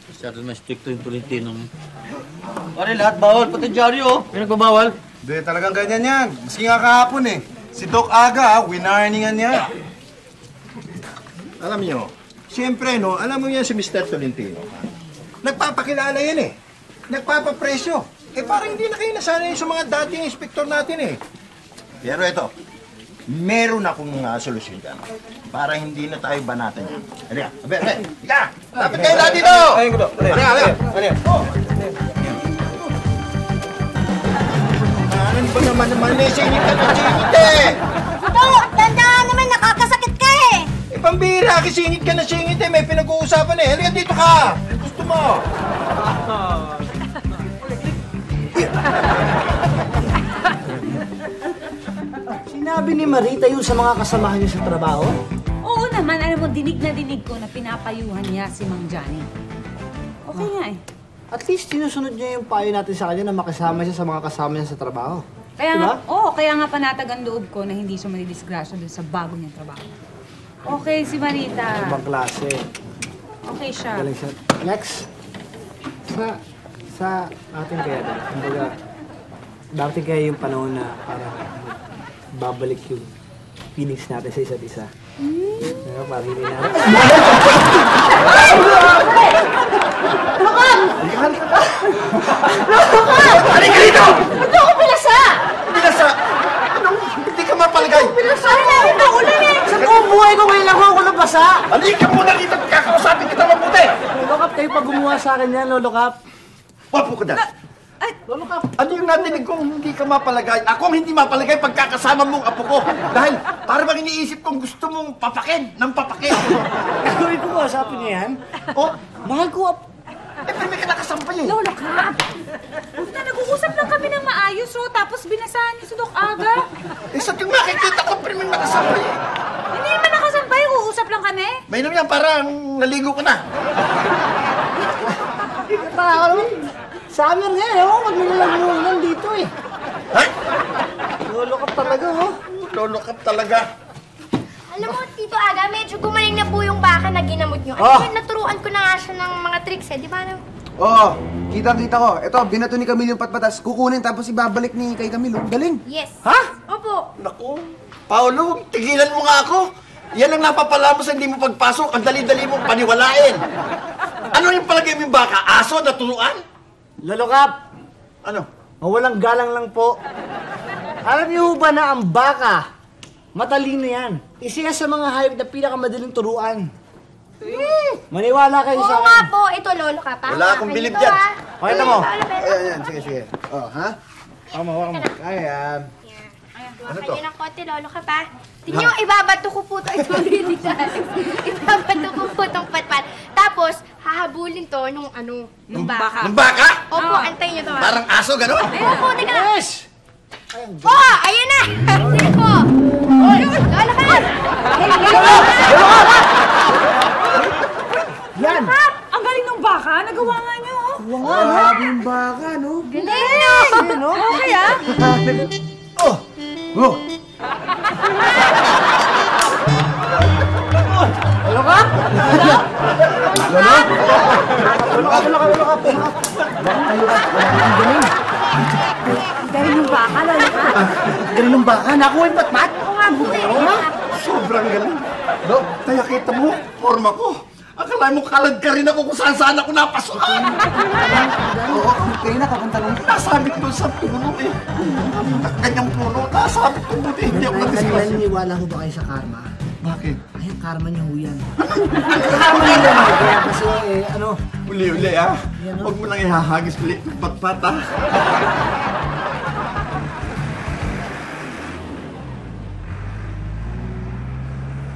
Masyado na stricto yung Tolentino. Pare, lahat bawal. Pati dyaryo. Pinagbabawal? Hindi, talagang ganyan yan. Maski nga kahapon eh. Si Doc Aga, winarningan niya. Alam niyo, siyempre, no, alam mo yan si Mr. Tolentino. Nagpapakilala yan eh. Nagpapapresyo. Eh parang hindi na kayo nasanay sa mga dating inspektor natin eh. Pero ito, meron akong uh, solusyon dyan. Para hindi na tayo banatan yan. Halika, abe, abe, halika! Lapit kayo lahat dito! Ayun ko to. Halika, halika! Ano ba naman naman eh, singit ka na singit eh! Ito, tandaan naman, nakakasakit ka eh. Eh, pambira, kisingit ka na singit eh, may pinag-uusapan eh. Halika dito ka! Gusto mo? Sinabi ni Marita yung sa mga kasamahan niya sa trabaho? Oo naman, alam mo, dinig na dinig ko na pinapayuhan niya si Mang Johnny. Okay nga eh. At least sinusunod niya yung payo natin sa kanya na makasama siya sa mga kasama niya sa trabaho. Kaya Diba? nga, oo, kaya nga panatag ang loob ko na hindi siya manidisgrasya doon sa bago niyang trabaho. Okay si Marita. Ibang klase. Okay siya. Galing siya. Lex, sa, sa atin kaya, kumbaga, darating kaya yung panahon na para babalik yung feelings natin sa isa't isa. Diba? Parang hindi na... *laughs* Halika dito! Ba't ako pilasa? Pinasa! Anong hindi ka mapalagay? Pilasa na ito, ulan eh. Sa buong buhay ko ngayon lang ako nabasa! Halika muna dito, kakausapin kita mabuti! Lolo Cap, kayo pa gumawa sa akin yan, Lolo Cap. Wapo ka dyan. Lolo Cap, Ano yung natinig kong hindi ka mapalagay? Ako ang hindi mapalagay pagkakasama mong apo ko. Dahil para bang iniisip kong gusto mong papakin ng papakin. gagawin ko ba sa niya yan? Oh, Mahal ko. Eh pero may kinakasampay eh. Lolo Crab! Na nag-uusap lang kami ng maayos, oh, tapos binasahan niyo si Doc Aga. Eh sa tuwing makikita ko pero may nakasampay eh. Hindi naman nakasampay, uusap lang kami. May naman yan parang naligo ka na. Ako naman, summer nga eh, oh, maglalamunan dito eh. Ha? Lolo Cap talaga, oh. Lolo ka talaga. Alam mo, Tito Aga, medyo gumaling na po yung baka na ginamot nyo. Ah! Ano yun, naturuan ko na nga siya ng mga tricks eh, di ba? Ano? Oo, kitang-kita ko. Ito, binato ni Camille yung patpatas. Kukunin tapos ibabalik ni kay Camille. oh. Galing. Yes. Ha? Opo. Naku, Paolo, tigilan mo nga ako. Yan ang napapala mo sa hindi mo pagpasok. Ang dali-dali mong paniwalain. Ano yung palagay mo yung baka? Aso na turuan? Lolo Cap, Ano? mawalang galang lang po. Alam niyo ba na ang baka, matalino yan. Isa yan sa mga hayop na pinakamadaling turuan. Maniwala kayo sa Oo nga akin. po, ito lolo ka pa. Wala akong bilib dyan. ah. Pakita mo. Paolo, pero- Ayan, ayan. Sige, sige. Oh, ha? Waka mo, waka mo. Ayan. Ano to? ng konti, lolo ka pa. Tingnan nyo, ibabato ko po ito. Ito really Ibabato ko po itong patpat. Tapos, hahabulin to nung ano, nung baka. Ng baka? Opo, antayin nyo to. ah. Parang aso, gano'n? Opo, teka lang. Yes! Oh, ayun na! Sige po. Lolo ka! Yan! Ang galing ng baka, nagawa nga niyo, oh. Grabe yung baka, no? Galing no! Okay, ah. *laughs* Oh! Oh! *laughs* Lolo Cap! Lolo? Lolo Cap, Lolo Cap, Lolo Cap. Ang galing. Galing ng baka, lolo ka. Galing ng baka. Nakuha yung patpat. Oo nga eh. Sobrang galing. Dok, kaya kita mo, forma ko. Akala mo kalad ka rin ako kung saan saan ako napasukan. Oo, kayo na, kapunta lang. Nasabit doon sa puno eh. Kanyang puno, nasabit ko buti. Hindi ako nadiskulas. naniniwala ho ba kayo sa karma? Bakit? Ay, karma niyo ho yan. karma niyo naman. Kaya kasi, eh, ano, Uli-uli ah. Huwag mo nang ihahagis ulit ng patpat ah.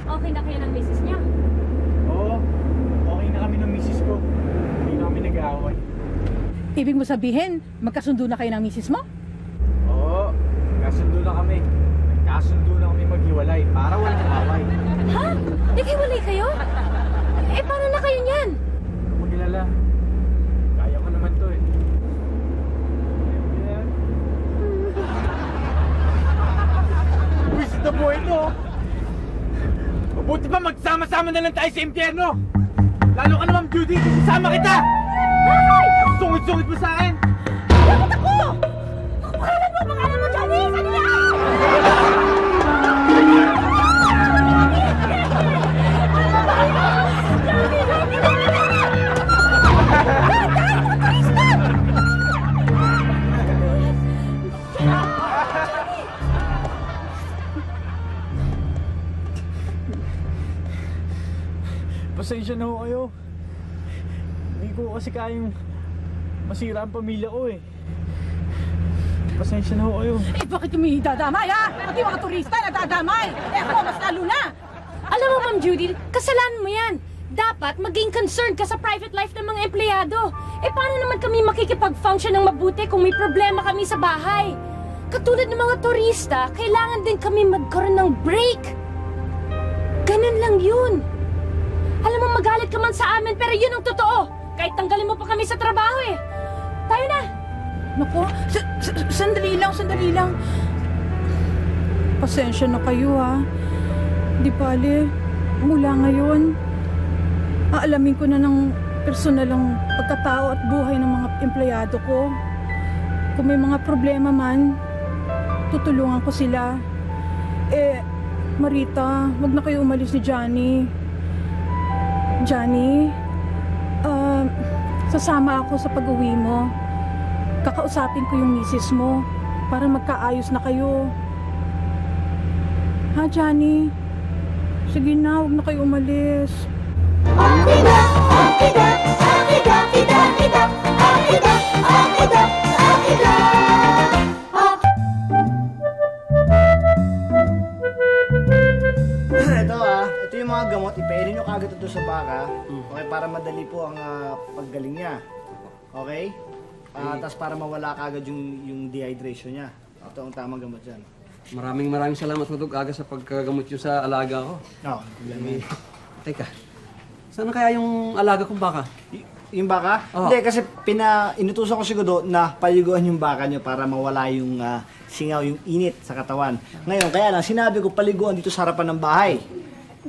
Okay na kayo ng misis niya? Oo, okay na kami ng misis ko. Hindi na kami nag-aaway. Ibig mo sabihin, magkasundo na kayo ng misis mo? Oo, nagkasundo na kami. Nagkasundo na kami maghiwalay para walang away. Ha? Naghiwalay kayo? Eh, paano na kayo niyan? Magilala. Kaya ko naman to eh. Wish na buhay to. Mabuti pa magsama-sama na lang tayo sa impyerno. Lalo ka naman, Judy, sasama kita. Sungit-sungit mo sa akin. Bakit ako? Ako pangalan mo, pangalan mo, Johnny! Saan yan? Pasensya na ho kayo. Hindi ko kasi kayang masira ang pamilya ko eh. Pasensya na ho kayo. Eh, bakit yung may dadamay, ha? Pati mga turista nadadamay. Eh, ako, mas lalo na. Alam mo, Ma'am Judy, kasalanan mo yan. Dapat maging concerned ka sa private life ng mga empleyado. Eh, paano naman kami makikipag-function ng mabuti kung may problema kami sa bahay? Katulad ng mga turista, kailangan din kami magkaroon ng break. Ganun lang yun. Alam mo, magalit ka man sa amin, pero yun ang totoo. Kahit tanggalin mo pa kami sa trabaho eh. Tayo na! Naku, sa- sa- sandali lang, sandali lang. Pasensya na kayo, ha? Di bale, mula ngayon, aalamin ko na ng personal ang pagkatao at buhay ng mga empleyado ko. Kung may mga problema man, tutulungan ko sila. Eh, Marita, wag na kayo umalis ni Johnny. Johnny, ah, sasama ako sa pag-uwi mo. Kakausapin ko yung misis mo para magkaayos na kayo. Ha, Johnny? Sige na, huwag na kayo umalis. ito nyo kagad ito sa baka. Okay, para madali po ang ah, paggaling niya. Okay? Ah, Tapos para mawala kagad yung, yung dehydration niya. Ito ang tamang gamot dyan. Maraming maraming salamat Dok Aga sa pagkagamot niyo sa alaga ko. Oo, Eh, Teka, saan na kaya yung alaga kong baka? Yung baka? Oo. Hindi, kasi pina, inutusan ko si Godo na paliguan yung baka nyo para mawala yung ah, singaw, yung init sa katawan. Ngayon, kaya lang, sinabi ko paliguan dito sa harapan ng bahay.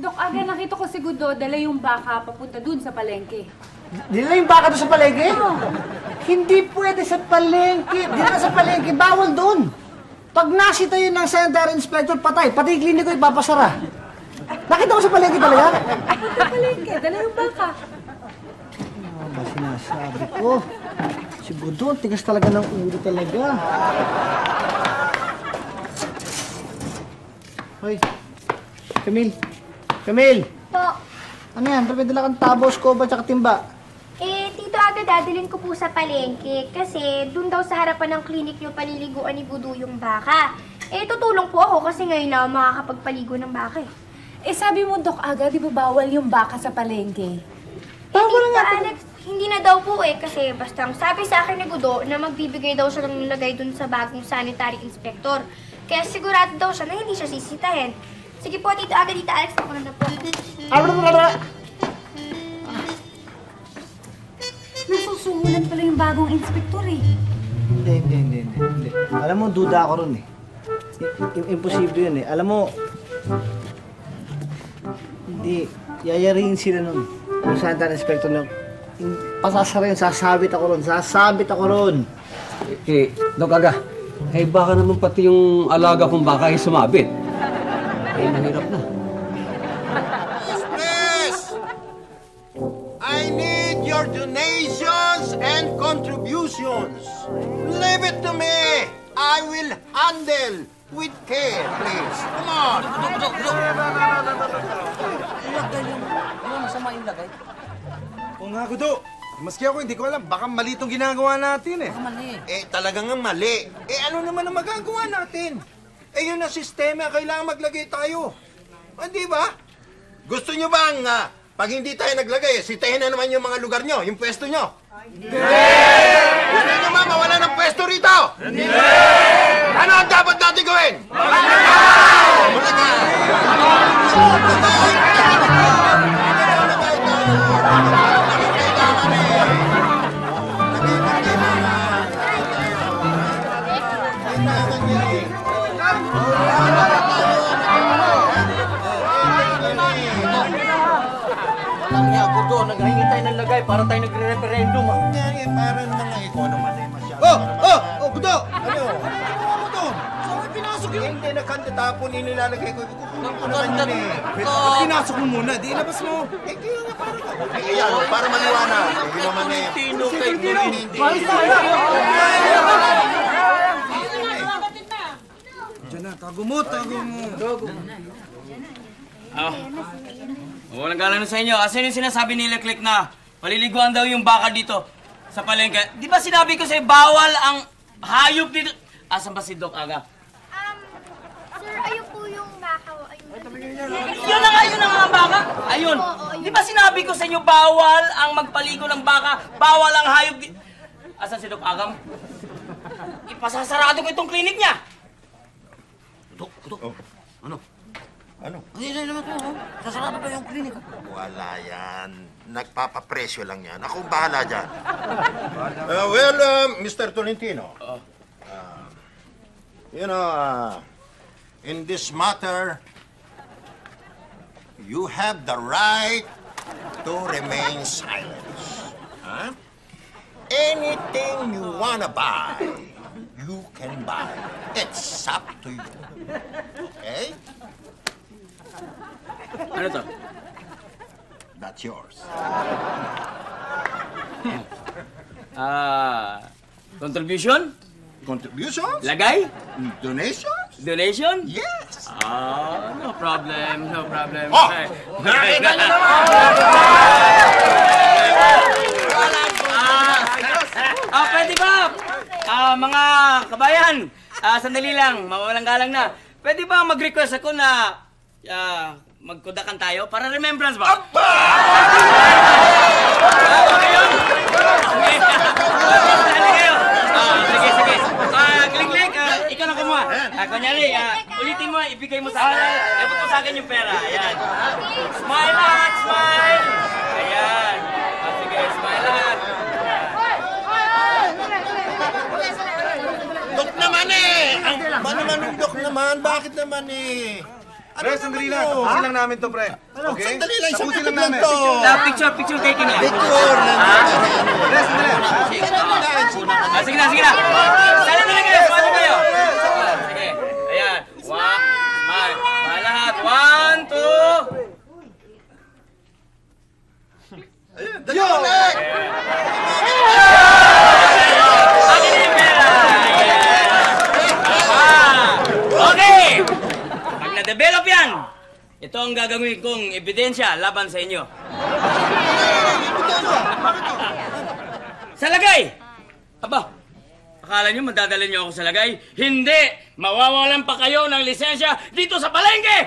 Dok, aga nakita ko si Gudo, dala yung baka papunta dun sa palengke. Dinala yung baka doon sa palengke? Hindi pwede sa palengke. Dinala sa palengke, bawal doon. Pag nasita yun ng sanitary inspector, patay. Pati yung klinik ko ipapasara. Nakita ko sa palengke talaga. Sa palengke, dala yung baka. Ano ba sinasabi ko? Si ang tigas talaga ng ulo talaga. Hoy, Camille. Camille! Po, Ano yan? May dala kang tabo, skoba, tsaka timba? eh, Tito Aga, dadalhin ko po sa palengke kasi dun daw sa harapan ng klinik yung paliliguan ni Budu yung baka. Eh, tutulong po ako kasi ngayon na ako makakapagpaligo ng baka eh. Eh sabi mo, Dok Aga, di ba bawal yung baka sa palengke? Bawal nga Alex, hindi na daw po eh kasi basta ang sabi sa akin ni Budo na magbibigay daw siya ng nilagay dun sa bagong sanitary inspector. Kaya sigurado daw siya na hindi siya sisitahin. Sige po, Tito Aga, Tita Alex, ako na na po. Nasusuhulan pala yung bagong inspektor eh. Hindi, hindi, hindi, hindi, hindi. Alam mo, duda ako ron eh. I- imposible yun eh. Alam mo, hindi, yayarihin sila nun. Yung sanitary inspector na, pasasara yun, sasabit ako ron, sasabit ako ron. Eh, Dok Aga, eh baka naman pati yung alaga kong baka ay sumabit. Nga, Gudo. Maski ako, hindi ko alam. Baka mali itong ginagawa natin eh. Mali. Eh, talagang ang mali. Eh, ano naman ang magagawa natin? Eh, yun ang sistema. Kailangan maglagay tayo. Hindi ba? Gusto nyo bang, ah, pag hindi tayo naglagay, sitahin na naman yung mga lugar nyo, yung pwesto nyo? Hindi! Gusto nyo ba mawala ng pwesto rito? Hindi! Ano ang dapat natin gawin? Walang Naghahingi tayo ng lagay para tayo nagre-referendum. ah. Eh, para naman ikaw naman ay masyado. Oh! Oh! Oh, Gudo! Ano? Ano mo doon? Saan mo pinasok yun? Hindi na kanta tapon inilalagay ko. Kukunin ko naman yun eh. Ba't pinasok mo muna? Di ilabas mo. Eh, kaya nga para Eh, ayan, para maniwana. Eh, naman eh. Tino kay Hindi. Diyan na, tago mo, tago mo. Oh. Walang galang sa inyo. Asan yung sinasabi ni Leclerc na paliliguan daw yung baka dito sa palengke? Di ba sinabi ko sa'yo bawal ang hayop dito? Asan ba si Doc Aga? Sir, ayun po yung baka. Ayun. Yun na nga, yun na nga ang baka. Ayun. Di ba sinabi ko sa inyo bawal ang magpaligo ng baka, bawal ang hayop di... Asan si Doc Agam? Ipasasarado ko itong klinik niya. Dok, Dok. Ano? Ano? Hindi na naman ko. Sasarado pa yung klinik. Wala yan. Nagpapapresyo lang yan. Ako bahala dyan. *laughs* Uh, well, uh, Mr. Tolentino. Uh, you know, uh, in this matter, you have the right to remain silent. Huh? Anything you wanna buy, you can buy. It's up to you. Okay? Ano to? That's yours. *laughs* Ah, contribution? Contributions? Lagay? Donations? Donation? Yes. Ah, no problem, no problem. Oh! Okay. Nakita niyo Ah, ah, pwede ba? Ah, mga kabayan, ah, sandali lang, mawalang galang na. Pwede ba mag-request ako na ah, magkudakan tayo para remembrance ba? Aba! okay yun? Okay. Sali kayo. Ah, sige, sige. Ah, Kling-kling, ah, ikaw na kumuha. Ah, kunyari, ah, ulitin mo, ibigay mo sa akin. Ebot mo sa akin yung pera. Ayan. Smile lahat, smile. Ayan. Ah, sige, smile lahat. Dok naman eh! Ang ba naman yung dok naman? Bakit naman eh? Pre, sandali lang. Tapusin lang namin to, pre. Okay? Sandali lang, isang Tapusin lang lang namin. to. Ah, picture, picture taking lang. Picture lang. Pre, sandali. Ah, sige na, sige na. Sali na lang kayo, na kayo. Ah, Sige, ayan. One, smile. Smile lahat. One, two. Yo! Akin na yung pera. Ah, okay. Pag na-develop yan, ito ang gagawin kong ebidensya laban sa inyo. Sa lagay! Aba, akala nyo madadala nyo ako sa lagay? Hindi! Mawawalan pa kayo ng lisensya dito sa palengke!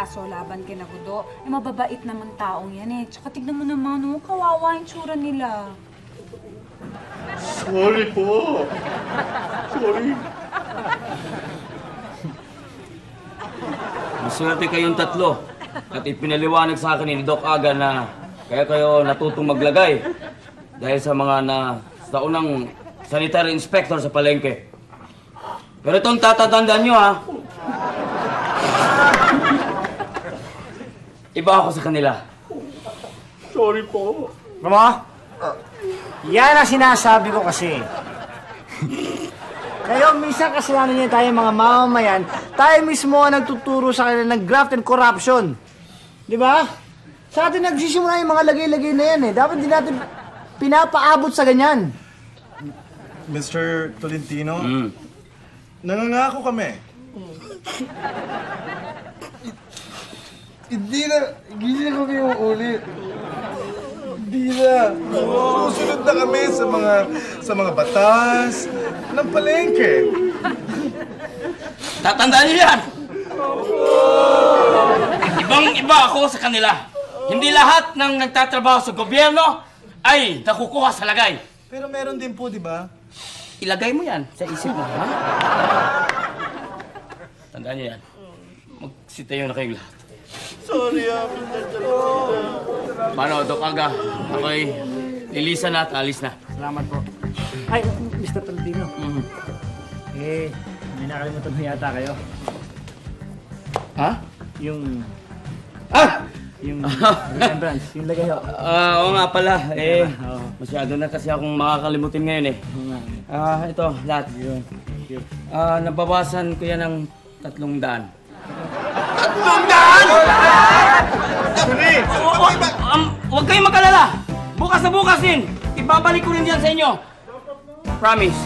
Kaso laban kay Nagudo. Eh, mababait naman taong yan eh. Tsaka tignan mo naman, oh, kawawa yung tsura nila. Sorry po. Sorry. Maswerte kayong tatlo at ipinaliwanag sa akin ni Doc Aga na kaya kayo natutong maglagay dahil sa mga na sa unang sanitary inspector sa palengke. Pero itong tatatandaan nyo ha, iba ako sa kanila. Sorry po. Mo? Yan ang sinasabi ko kasi. Kayo, minsan kasalanan niya tayo mga mamamayan, tayo mismo ang nagtuturo sa kanila ng graft and corruption. Di ba? Sa atin nagsisimula yung mga lagay-lagay na yan eh. Dapat din natin pinapaabot sa ganyan. Mr. Tolentino, nangangako kami. *laughs* Hindi na, na kami uulit. Hindi na. Susunod na kami sa mga, sa mga batas ng palengke. Tatandaan niyo yan! Ibang iba ako sa kanila. Hindi lahat ng nagtatrabaho sa gobyerno ay nakukuha sa lagay. Pero meron din po, di ba? Ilagay mo yan sa isip mo, ha? Tandaan niyo yan. Magsitayo na kayong lahat. Sorry, ah. Paano, Dok Aga? Ako'y lilisan na at alis na. Salamat po. Ay, Mr. Tolentino. Eh, may nakalimutan mo yata kayo. Ha? Yung... Ah! Yung *laughs* remembrance, yung lagay ho. Ah, oo nga pala. Eh, Oo. masyado na kasi akong makakalimutin ngayon eh. Ah, ito, lahat. Ah, nabawasan ko yan ng tatlong daan. Tatlong daan! Um, huwag kayong mag-alala. Bukas na bukas din. Ibabalik ko rin yan sa inyo. Promise.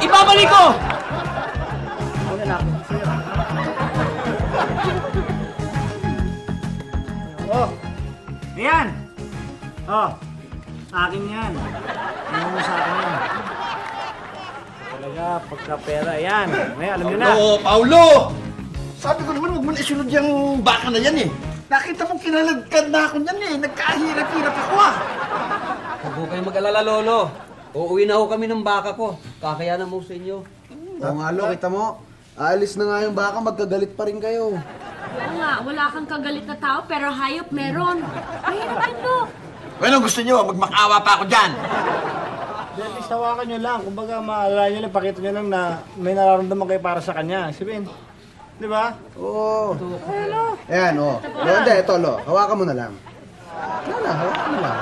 Ibabalik ko! Oh! Ayan! Oh! Akin yan. Ano mo sa akin yan? Talaga, pagka pera, yan. May, alam nyo na. Paulo, Paulo! Sabi ko naman, huwag mo na isunod yung baka na yan eh. Nakita mo kinalagkad na ako niyan eh. Nagkahirap-hirap ako ah. Huwag ho kayong mag-alala, Lolo. Uuwi na ho kami ng baka ko. Kakayanan mo sa inyo. Oo nga, Lo, kita mo. Aalis na nga yung baka, magkagalit pa rin kayo. Oo nga, wala kang kagalit na tao, pero hayop meron. Mahirap yun, Dok. Ano gusto nyo? Magmakawa pa ako dyan. At least hawakan nyo lang. Kumbaga, maalala nyo lang, pakita nyo lang na may nararamdaman kayo para sa kanya. Sabihin. Di ba? Oo. Ayan, oh. Lo, hindi, ito, Lo. Hawakan mo na lang. Wala na, hawakan mo lang.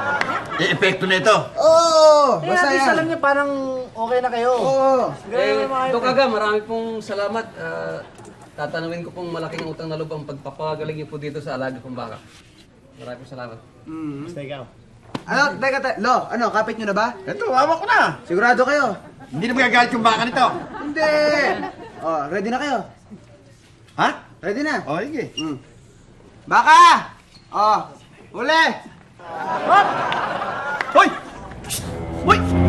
E-epekto na ito. Oo! Eh, Basta at least yan. alam niya parang okay na kayo. Oo. Eh, Dok Aga, marami pong salamat. Ah, tatanawin ko pong malaking utang na loob ang pagpapagaling niyo po dito sa alaga kong baka. Maraming pong salamat. Basta ikaw. Ano, teka, teka. Lo, ano, kapit nyo na ba? Ito, hawak ko na. Sigurado kayo? Hindi na magagalit yung baka nito. Hindi! Oh, ready na kayo? Ha? Ready na? O, sige. Mm. Baka! Oh, uli! Hoy! Hoy! Hoy! Hoy!